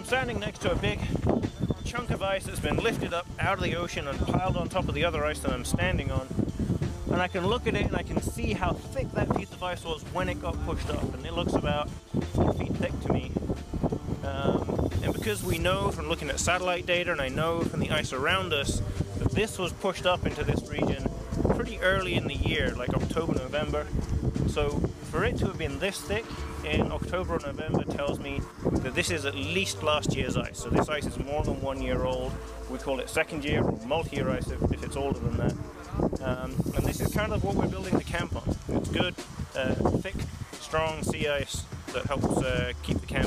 I'm standing next to a big chunk of ice that's been lifted up out of the ocean and piled on top of the other ice that I'm standing on. And I can look at it and I can see how thick that piece of ice was when it got pushed up. And it looks about four feet thick to me. Um, and because we know from looking at satellite data and I know from the ice around us that this was pushed up into this region pretty early in the year, like October, November. So for it to have been this thick in October or November tells me that this is at least last year's ice. So this ice is more than one year old. We call it second year or multi-year ice if, if, it's older than that. Um, and this is kind of what we're building the camp on. It's good, uh, thick, strong sea ice that helps uh, keep the camp.